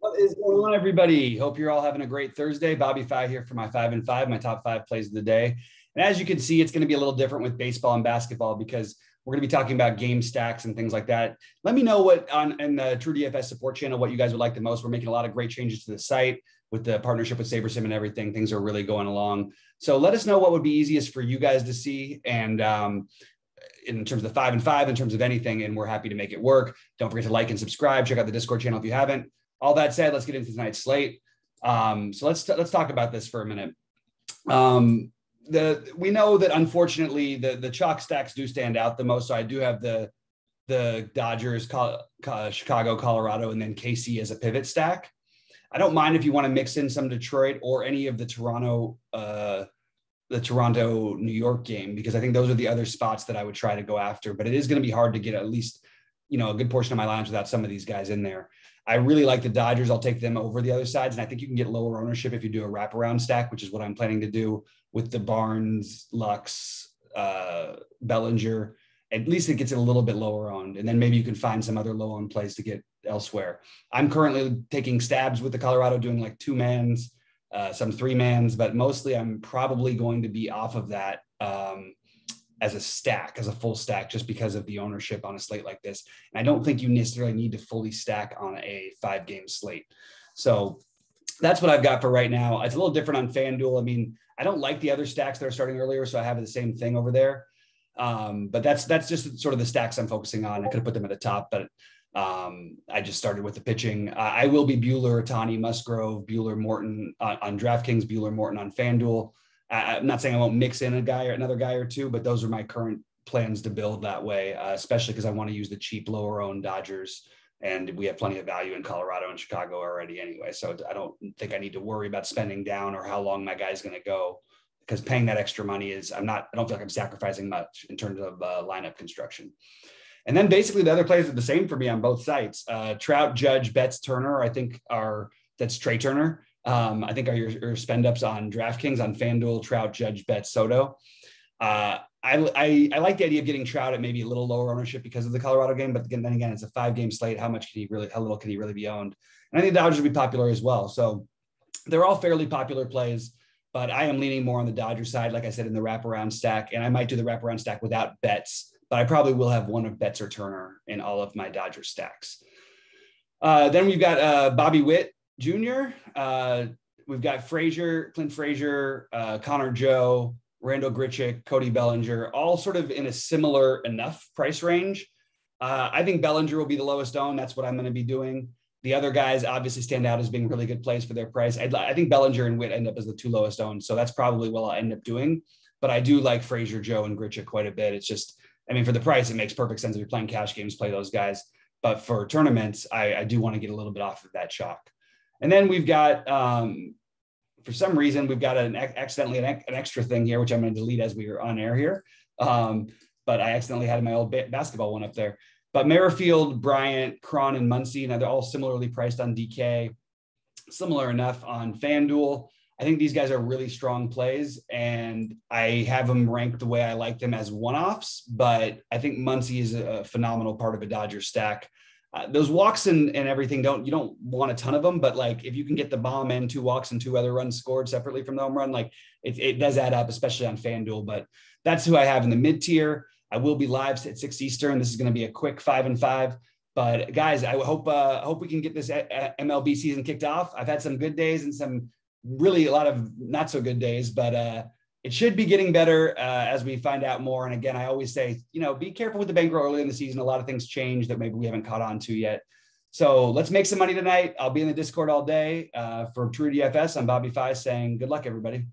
What is going on, everybody? Hope you're all having a great Thursday. BobbyFi here for my five and five, my top five plays of the day. And as you can see, it's going to be a little different with baseball and basketball because we're going to be talking about game stacks and things like that. Let me know what on in the True DFS support channel what you guys would like the most. We're making a lot of great changes to the site with the partnership with SaberSim and everything. Things are really going along. So let us know what would be easiest for you guys to see. And um, in terms of the five and five, in terms of anything, and we're happy to make it work. Don't forget to like and subscribe. Check out the Discord channel if you haven't. All that said, let's get into tonight's slate. Um, so let's let's talk about this for a minute. Um, the we know that unfortunately the the chalk stacks do stand out the most. So I do have the the Dodgers, Chicago, Colorado, and then KC as a pivot stack. I don't mind if you want to mix in some Detroit or any of the Toronto uh, the Toronto New York game because I think those are the other spots that I would try to go after. But it is going to be hard to get at least you know a good portion of my lines without some of these guys in there. I really like the Dodgers. I'll take them over the other sides, and I think you can get lower ownership if you do a wraparound stack, which is what I'm planning to do with the Barnes, Lux, uh, Bellinger. At least it gets it a little bit lower owned, and then maybe you can find some other low owned plays to get elsewhere. I'm currently taking stabs with the Colorado, doing like two mans uh, some three mans, but mostly I'm probably going to be off of that um, as a stack, as a full stack, just because of the ownership on a slate like this. And I don't think you necessarily need to fully stack on a five game slate. So that's what I've got for right now. It's a little different on FanDuel. I mean, I don't like the other stacks that are starting earlier, so I have the same thing over there. Um, but that's that's just sort of the stacks I'm focusing on. I could have put them at the top, but um, I just started with the pitching. Uh, I will be Buehler, Ohtani, Musgrove, Buehler, Morton uh, on DraftKings, Buehler, Morton on FanDuel. I, am not saying I won't mix in a guy or another guy or two, but those are my current plans to build that way, uh, especially because I want to use the cheap, lower owned Dodgers. And we have plenty of value in Colorado and Chicago already anyway. So I don't think I need to worry about spending down or how long my guy's going to go because paying that extra money is, I'm not, I don't feel like I'm sacrificing much in terms of uh, lineup construction. And then basically the other players are the same for me on both sites. Uh, Trout, Judge, Betts, Turner, I think are that's Trea Turner. Um, I think are your, your, spend ups on DraftKings on FanDuel, Trout, Judge, Betts, Soto. Uh, I, I, I like the idea of getting Trout at maybe a little lower ownership because of the Colorado game, but then again, it's a five game slate. How much can he really? How little can he really be owned? And I think Dodgers will be popular as well. So they're all fairly popular plays, but I am leaning more on the Dodgers side, like I said in the wraparound stack, and I might do the wraparound stack without Betts, but I probably will have one of Betts or Turner in all of my Dodger stacks. Uh, then we've got uh, Bobby Witt Jr. Uh, we've got Frazier, Clint Frazier, uh, Connor Joe, Randall Grichuk, Cody Bellinger, all sort of in a similar enough price range. Uh, I think Bellinger will be the lowest owned. That's what I'm going to be doing. The other guys obviously stand out as being really good plays for their price. I'd, i think Bellinger and Witt end up as the two lowest owned. So that's probably what I'll end up doing. But I do like Frazier, Joe, and Grichuk quite a bit. It's just I mean, for the price, it makes perfect sense if you're playing cash games, play those guys. But for tournaments, I, I do want to get a little bit off of that chalk. And then we've got, um, for some reason, we've got an accidentally an, an, extra thing here, which I'm going to delete as we are on air here. Um, but I accidentally had my old ba- basketball one up there. But Merrifield, Bryant, Cron, and Muncy, now they're all similarly priced on DK, similar enough on FanDuel. I think these guys are really strong plays, and I have them ranked the way I like them as one-offs. But I think Muncy is a phenomenal part of a Dodger stack. Uh, those walks and, and everything don't you don't want a ton of them, but like if you can get the bomb and two walks and two other runs scored separately from the home run, like it, it does add up, especially on FanDuel. But that's who I have in the mid tier. I will be live at six Eastern. This is going to be a quick five and five. But guys, I hope uh, hope we can get this uh, MLB season kicked off. I've had some good days and some really a lot of not so good days, but uh, it should be getting better uh, as we find out more. And again, I always say, you know, be careful with the bankroll early in the season. A lot of things change that maybe we haven't caught on to yet. So let's make some money tonight. I'll be in the Discord all day uh, for True DFS. I'm BobbyFi saying good luck, everybody.